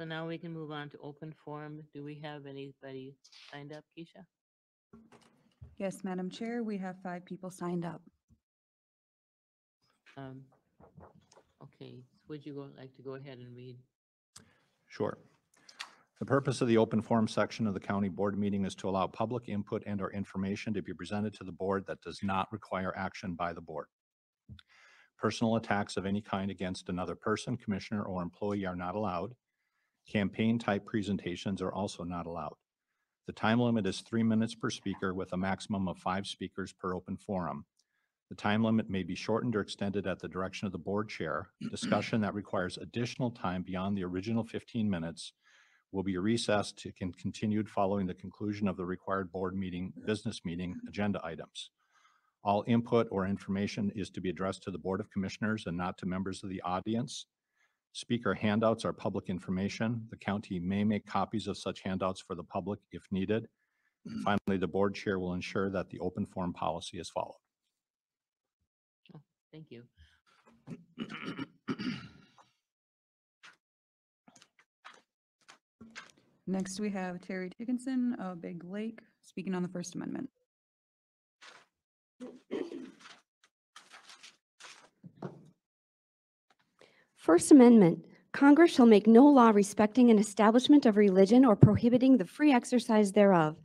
So now we can move on to open forum. Do we have anybody signed up, Keisha? Yes, Madam Chair, we have five people signed up. Um, Okay, would you go, like to go ahead and read? Sure. The purpose of the open forum section of the county board meeting is to allow public input and/or information to be presented to the board that does not require action by the board. Personal attacks of any kind against another person, commissioner, or employee are not allowed. Campaign-type presentations are also not allowed. The time limit is three minutes per speaker with a maximum of five speakers per open forum. The time limit may be shortened or extended at the direction of the board chair. Discussion that requires additional time beyond the original 15 minutes will be recessed to can continued following the conclusion of the required board meeting, business meeting agenda items. All input or information is to be addressed to the Board of Commissioners and not to members of the audience. Speaker handouts are public information. The county may make copies of such handouts for the public if needed. And Finally, the board chair will ensure that the open forum policy is followed. Oh, thank you. Next, we have Terry Dickinson of Big Lake, speaking on the First Amendment. First Amendment, Congress shall make no law respecting an establishment of religion or prohibiting the free exercise thereof,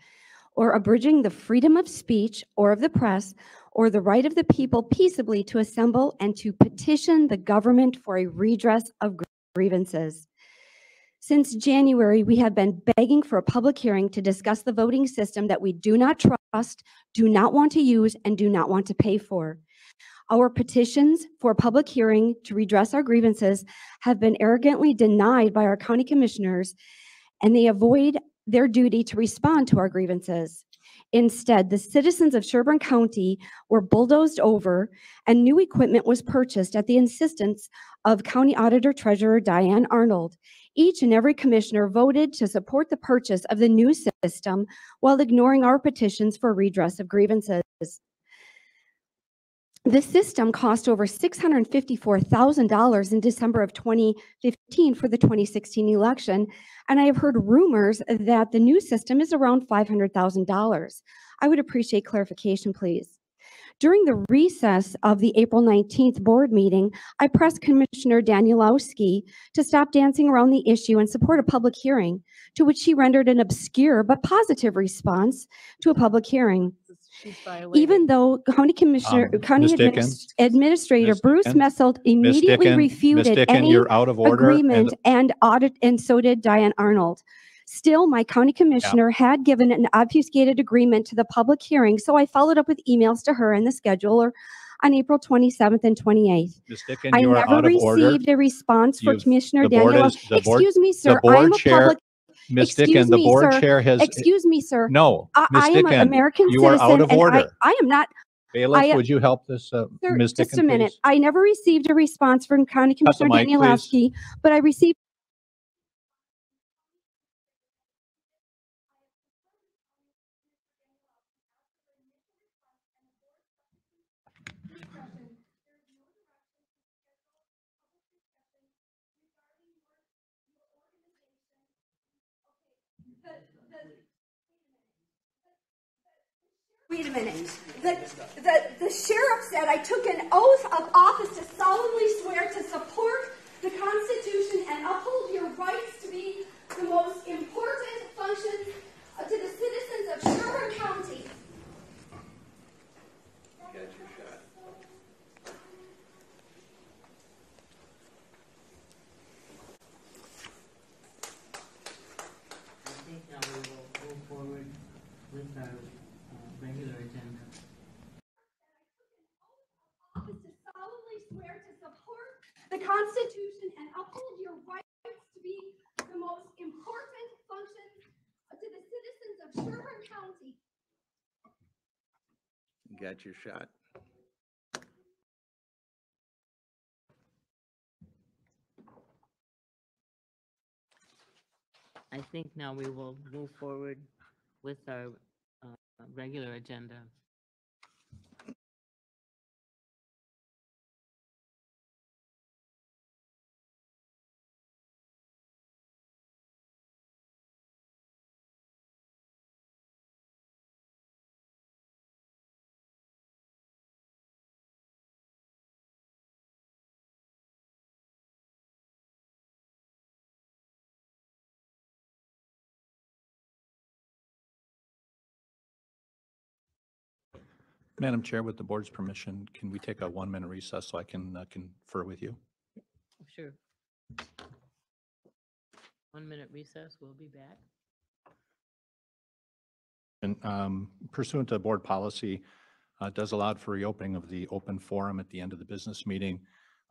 or abridging the freedom of speech or of the press, or the right of the people peaceably to assemble and to petition the government for a redress of grievances. Since January, we have been begging for a public hearing to discuss the voting system that we do not trust, do not want to use, and do not want to pay for. Our petitions for public hearing to redress our grievances have been arrogantly denied by our county commissioners, and they avoid their duty to respond to our grievances. Instead, the citizens of Sherburne County were bulldozed over, and new equipment was purchased at the insistence of County Auditor Treasurer Diane Arnold. Each and every commissioner voted to support the purchase of the new system while ignoring our petitions for redress of grievances. The system cost over $654,000 in December of 2015 for the 2016 election, and I have heard rumors that the new system is around $500,000. I would appreciate clarification, please. During the recess of the April 19th board meeting, I pressed Commissioner Danielowski to stop dancing around the issue and support a public hearing, to which he rendered an obscure but positive response to a public hearing. She's violating- Even though County Commissioner, Um, County Ms. Adminis- Dickens? Administrator Ms. Bruce Dickens? Messelt Ms. immediately Dickin, Ms. refuted Dickin, any you're out of order. and agreement and audit, and so did Diane Arnold. Still, my county commissioner had given an obfuscated agreement to the public hearing, so I followed up with emails to her and the scheduler on April 27th and 28th. Ms. Dickin, I you are never out of order. received a response for You've- Commissioner the board Daniel. is- the board- Excuse me, sir, board I'm a chair- public, Ms. excuse Dickin, the board sir. chair has, excuse me, sir. no, I Ms. I am an American you are out of and I- order. I am not, bailiff, I- would you help this, uh, Sir, Ms. just a minute. please? I never received a response from County Commissioner. Danielowski, but I received Wait a minute. The, the, the sheriff said I took an oath of office to solemnly swear to support the Constitution and uphold your rights to be the most important function uh, to the citizens of Sherburne County. I think now we will move forward with our uh, regular agenda. Office to solemnly swear to support the Constitution and uphold your rights to be the most important function to the citizens of Sherburne County. You got your shot. I think now we will move forward with our uh, regular agenda. Madam Chair, with the board's permission, can we take a one-minute recess so I can uh, confer with you? Sure. One minute recess, we'll be back. And um, pursuant to board policy, uh, does allow for reopening of the open forum at the end of the business meeting.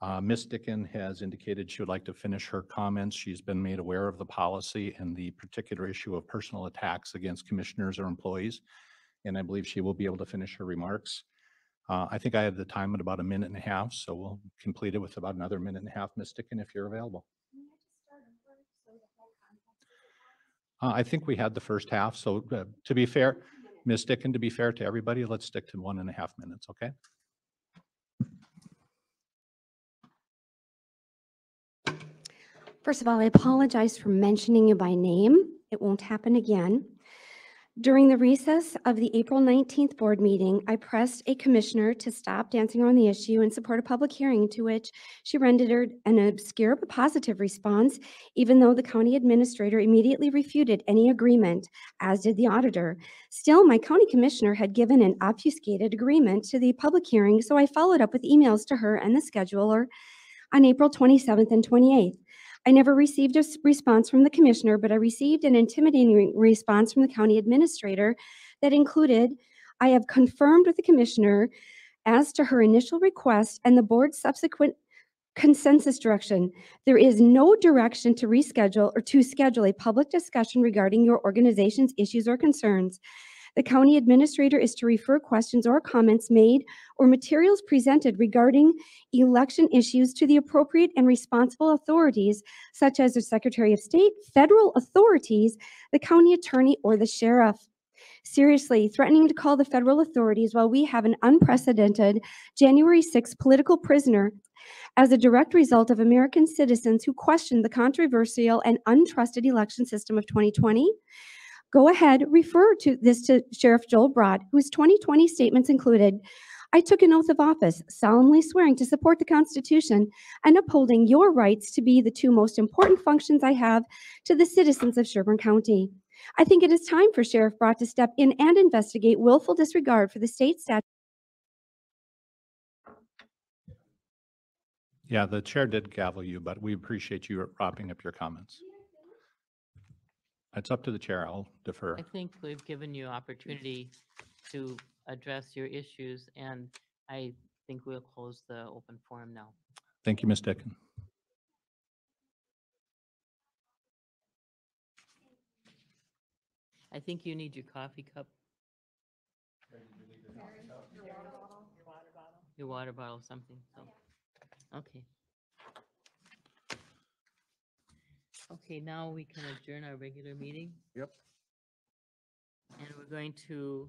Uh, Ms. Dickon has indicated she would like to finish her comments. She's been made aware of the policy and the particular issue of personal attacks against commissioners or employees. And I believe she will be able to finish her remarks. Uh, I think I have the time at about a minute and a half, so we'll complete it with about another minute and a half, Ms. Dickon, if you're available. Uh, I think we had the first half, so uh, to be fair, Ms. Dickon, to be fair to everybody, let's stick to one and a half minutes, okay? First of all, I apologize for mentioning you by name. It won't happen again. During the recess of the April 19th board meeting, I pressed a commissioner to stop dancing on the issue and support a public hearing to which she rendered an obscure but positive response, even though the county administrator immediately refuted any agreement, as did the auditor. Still, my county commissioner had given an obfuscated agreement to the public hearing, so I followed up with emails to her and the scheduler on April 27th and 28th. I never received a response from the commissioner, but I received an intimidating re- response from the county administrator that included, I have confirmed with the commissioner as to her initial request and the board's subsequent consensus direction. There is no direction to reschedule or to schedule a public discussion regarding your organization's issues or concerns. The county administrator is to refer questions or comments made or materials presented regarding election issues to the appropriate and responsible authorities such as the Secretary of State, federal authorities, the county attorney, or the sheriff. Seriously, threatening to call the federal authorities while we have an unprecedented January 6th political prisoner as a direct result of American citizens who questioned the controversial and untrusted election system of 2020? Go ahead, refer to this to Sheriff Joel Brott, whose 2020 statements included, I took an oath of office, solemnly swearing to support the Constitution and upholding your rights to be the two most important functions I have to the citizens of Sherburne County. I think it is time for Sheriff Brott to step in and investigate willful disregard for the state statute. Yeah, the chair did gavel you, but we appreciate you wrapping up your comments. It's up to the chair. I'll defer. I think we've given you opportunity to address your issues, and I think we'll close the open forum now. Thank you, Ms. Dickon. I think you need your coffee cup. Your water bottle, something, so, oh, okay. Okay, now we can adjourn our regular meeting. Yep. And we're going to